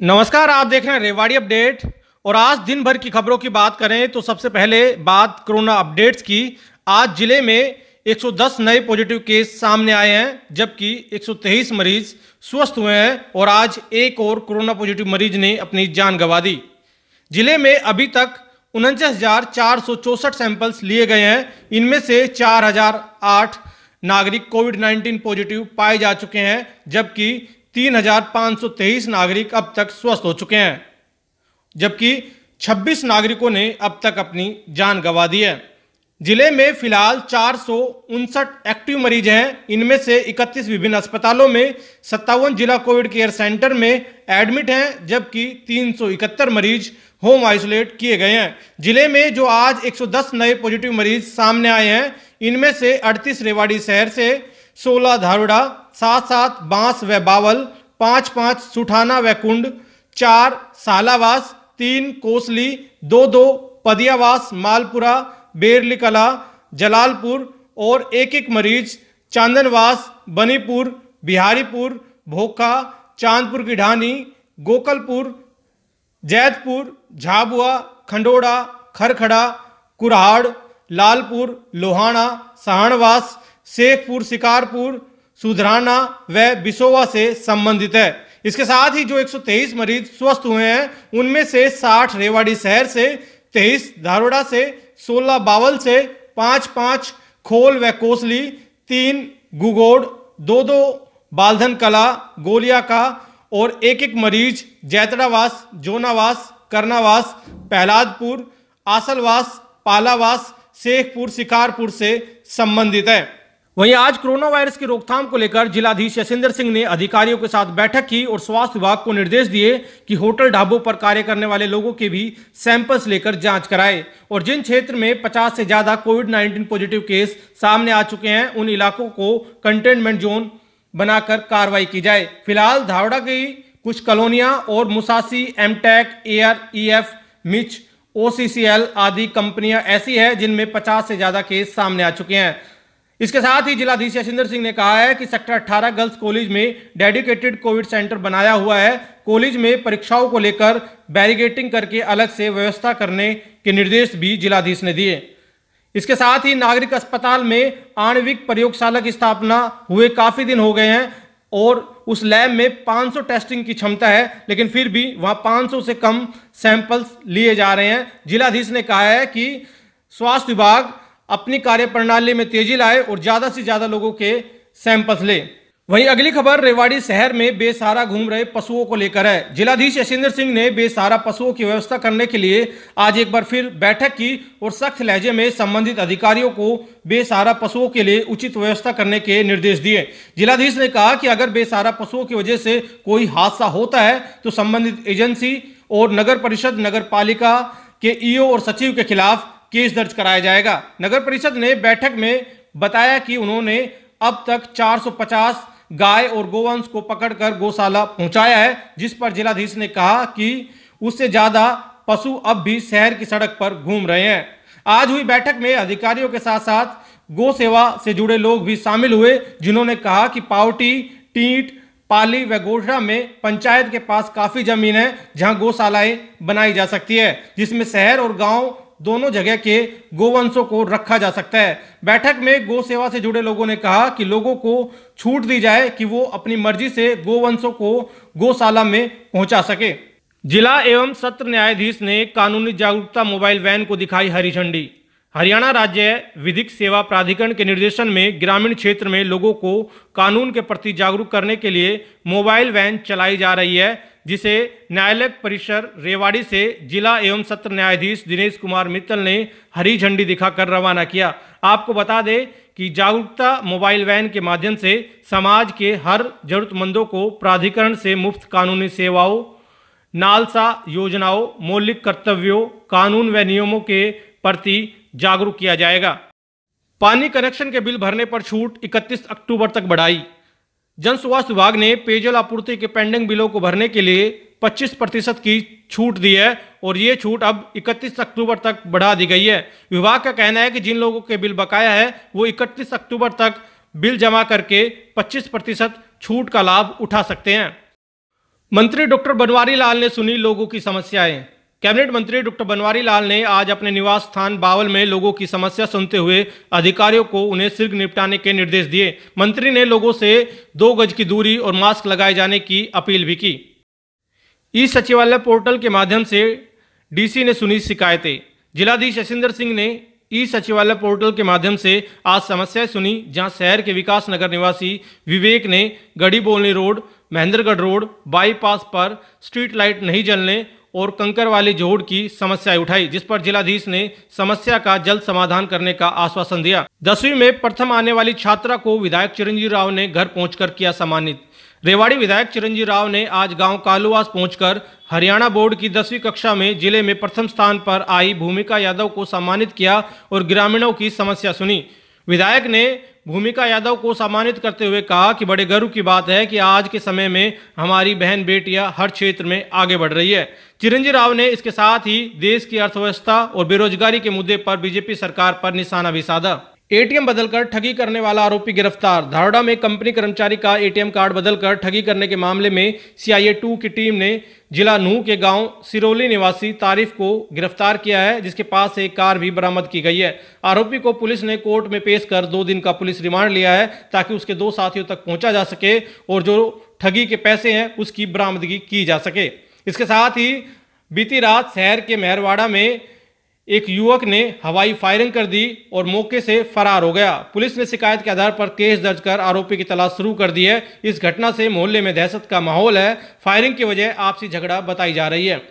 नमस्कार, आप देख रहे हैं रेवाड़ी अपडेट। और आज दिन भर की खबरों की बात करें तो सबसे पहले बात कोरोना अपडेट्स की। आज ज़िले में 110 नए पॉजिटिव केस सामने आए हैं, जबकि 123 मरीज़ स्वस्थ हुए हैं और आज एक और कोरोना पॉजिटिव मरीज़ ने अपनी जान गंवा दी। ज़िले में अभी तक उनचास सैंपल्स लिए गए हैं। इनमें से चार हज़ार आठ नागरिक कोविड 19 पॉजिटिव पाए जा चुके हैं, जबकि तीन हज़ार पाँच सौ तेईस नागरिक अब तक स्वस्थ हो चुके हैं, जबकि 26 नागरिकों ने अब तक अपनी जान गंवा दी है। ज़िले में फ़िलहाल चार एक्टिव मरीज़ हैं, इनमें से 31 विभिन्न अस्पतालों में, सत्तावन जिला कोविड केयर सेंटर में एडमिट हैं, जबकि तीन सौ इकहत्तर मरीज़ होम आइसोलेट किए गए हैं। ज़िले में जो आज 110 नए पॉजिटिव मरीज़ सामने आए हैं, इनमें से 38 रेवाड़ी शहर से 16 धारुड़ा, सात सात बाँस व बावल, पाँच पाँच सुठाना व कुंड, चार सालावास, तीन कोसली, दो दो पदियावास, मालपुरा बेरली कला जलालपुर और एक एक मरीज़, चांदनवास, बनीपुर, बिहारीपुर, भोखा, चांदपुर की ढानी गोकलपुर, जैतपुर, झाबुआ, खंडोड़ा, खरखड़ा, कुरहाड़, लालपुर लोहाना सहाणवास शेखपुर, शिकारपुर, सुधराना व बिसोवा से संबंधित है। इसके साथ ही जो 123 मरीज़ स्वस्थ हुए हैं, उनमें से 60 रेवाड़ी शहर से 23 धारोड़ा से 16 बावल से, पाँच पाँच खोल व कोसली, तीन गुगोड़, दो दो बालधन कला, गोलिया का और एक एक मरीज़ जैतड़ावास, जोनावास, करनावास, पहलादपुर, आसलवास, पालावास, शेखपुर, शिकारपुर से संबंधित है। वहीं आज कोरोना वायरस की रोकथाम को लेकर जिलाधीश यशिंदर सिंह ने अधिकारियों के साथ बैठक की और स्वास्थ्य विभाग को निर्देश दिए कि होटल ढाबों पर कार्य करने वाले लोगों के भी सैंपल्स लेकर जाँच कराए। और जिन क्षेत्र में 50 से ज़्यादा कोविड 19 पॉजिटिव केस सामने आ चुके हैं, उन इलाकों को कंटेनमेंट जोन बनाकर कार्रवाई की जाए। फ़िलहाल धावड़ा की कुछ कॉलोनियाँ और मुसासी, एमटेक, एयर, ईएफ, मिच ओसीसीएल आदि कंपनियाँ ऐसी है जिनमें 50 से ज़्यादा केस सामने आ चुके हैं। इसके साथ ही जिलाधीश यशिंदर सिंह ने कहा है कि सेक्टर 18 गर्ल्स कॉलेज में डेडिकेटेड कोविड सेंटर बनाया हुआ है। कॉलेज में परीक्षाओं को लेकर बैरिगेटिंग करके अलग से व्यवस्था करने के निर्देश भी जिलाधीश ने दिए। इसके साथ ही नागरिक अस्पताल में आणविक प्रयोगशाला की स्थापना हुए काफ़ी दिन हो गए हैं और उस लैब में 500 टेस्टिंग की क्षमता है, लेकिन फिर भी वहाँ 500 से कम सैंपल्स लिए जा रहे हैं। जिलाधीश ने कहा है कि स्वास्थ्य विभाग अपनी कार्य प्रणाली में तेज़ी लाए और ज़्यादा से ज़्यादा लोगों के सैंपल्स ले। वहीं अगली खबर, रेवाड़ी शहर में बेसहारा घूम रहे पशुओं को लेकर है। जिलाधीश यशिंदर सिंह ने बेसहारा पशुओं की व्यवस्था करने के लिए आज एक बार फिर बैठक की और सख्त लहजे में संबंधित अधिकारियों को बेसहारा पशुओं के लिए उचित व्यवस्था करने के निर्देश दिए। जिलाधीश ने कहा कि अगर बेसहारा पशुओं की वजह से कोई हादसा होता है तो संबंधित एजेंसी और नगर परिषद नगर पालिका के ईओ और सचिव के खिलाफ केस दर्ज कराया जाएगा। नगर परिषद ने बैठक में बताया कि उन्होंने अब तक 450 गाय और गोवंश को पकड़कर गौशाला पहुँचाया है, जिस पर जिलाधीश ने कहा कि उससे ज़्यादा पशु अब भी शहर की सड़क पर घूम रहे हैं। आज हुई बैठक में अधिकारियों के साथ साथ गो सेवा से जुड़े लोग भी शामिल हुए, जिन्होंने कहा कि पावटी, टीट, पाली व गोठड़ा में पंचायत के पास काफ़ी ज़मीन है, जहाँ गौशालाएँ बनाई जा सकती है, जिसमें शहर और गाँव दोनों जगह के गोवंशों को रखा जा सकता है। बैठक में गो सेवा से जुड़े लोगों ने कहा कि लोगों को छूट दी जाए कि वो अपनी मर्ज़ी से गोवंशों को गौशाला में पहुँचा सके। जिला एवं सत्र न्यायाधीश ने कानूनी जागरूकता मोबाइल वैन को दिखाई हरी झंडी। हरियाणा राज्य विधिक सेवा प्राधिकरण के निर्देशन में ग्रामीण क्षेत्र में लोगों को कानून के प्रति जागरूक करने के लिए मोबाइल वैन चलाई जा रही है। जिसे न्यायालय परिसर रेवाड़ी से जिला एवं सत्र न्यायाधीश दिनेश कुमार मित्तल ने हरी झंडी दिखाकर रवाना किया। आपको बता दें कि जागरूकता मोबाइल वैन के माध्यम से समाज के हर जरूरतमंदों को प्राधिकरण से मुफ़्त कानूनी सेवाओं, नालसा योजनाओं, मौलिक कर्तव्यों, कानून व नियमों के प्रति जागरूक किया जाएगा। पानी कनेक्शन के बिल भरने पर छूट 31 अक्टूबर तक बढ़ाई। जन स्वास्थ्य विभाग ने पेयजल आपूर्ति के पेंडिंग बिलों को भरने के लिए 25 प्रतिशत की छूट दी है और ये छूट अब 31 अक्टूबर तक बढ़ा दी गई है। विभाग का कहना है कि जिन लोगों के बिल बकाया है, वो 31 अक्टूबर तक बिल जमा करके 25 प्रतिशत छूट का लाभ उठा सकते हैं। मंत्री डॉक्टर बनवारी लाल ने सुनी लोगों की समस्याएँ। कैबिनेट मंत्री डॉक्टर बनवारी लाल ने आज अपने निवास स्थान बावल में लोगों की समस्या सुनते हुए अधिकारियों को उन्हें शीघ्र निपटाने के निर्देश दिए। मंत्री ने लोगों से दो गज की दूरी और मास्क लगाए जाने की अपील भी की। ई सचिवालय पोर्टल के माध्यम से डीसी ने सुनी शिकायतें। जिलाधीश यशिंदर सिंह ने ई सचिवालय पोर्टल के माध्यम से आज समस्याएँ सुनी, जहाँ शहर के विकास नगर निवासी विवेक ने Garhi Bolni road, Mahendragarh road, bypass पर स्ट्रीट लाइट नहीं जलने और कंकर वाली जोड़ की समस्याएँ उठाई, जिस पर जिलाधीश ने समस्या का जल्द समाधान करने का आश्वासन दिया। दसवीं में प्रथम आने वाली छात्रा को विधायक चिरंजीव राव ने घर पहुंचकर किया सम्मानित। रेवाड़ी विधायक चिरंजीव राव ने आज गाँव कालुवास पहुंचकर हरियाणा बोर्ड की दसवीं कक्षा में ज़िले में प्रथम स्थान पर आई भूमिका यादव को सम्मानित किया और ग्रामीणों की समस्या सुनी। विधायक ने भूमिका यादव को सम्मानित करते हुए कहा कि बड़े गर्व की बात है कि आज के समय में हमारी बहन बेटियाँ हर क्षेत्र में आगे बढ़ रही है। चिरंजी राव ने इसके साथ ही देश की अर्थव्यवस्था और बेरोजगारी के मुद्दे पर बीजेपी सरकार पर निशाना भी साधा। एटीएम बदलकर ठगी करने वाला आरोपी गिरफ़्तार। धारोड़ा में कंपनी कर्मचारी का एटीएम कार्ड बदलकर ठगी करने के मामले में सीआईए टू की टीम ने जिला नूह के गाँव सिरोली निवासी तारिफ को गिरफ़्तार किया है, जिसके पास एक कार भी बरामद की गई है। आरोपी को पुलिस ने कोर्ट में पेश कर दो दिन का पुलिस रिमांड लिया है, ताकि उसके दो साथियों तक पहुँचा जा सके और जो ठगी के पैसे हैं, उसकी बरामदगी की जा सके। इसके साथ ही बीती रात शहर के मेहरवाड़ा में एक युवक ने हवाई फायरिंग कर दी और मौके से फरार हो गया। पुलिस ने शिकायत के आधार पर केस दर्ज कर आरोपी की तलाश शुरू कर दी है। इस घटना से मोहल्ले में दहशत का माहौल है। फायरिंग की वजह आपसी झगड़ा बताई जा रही है।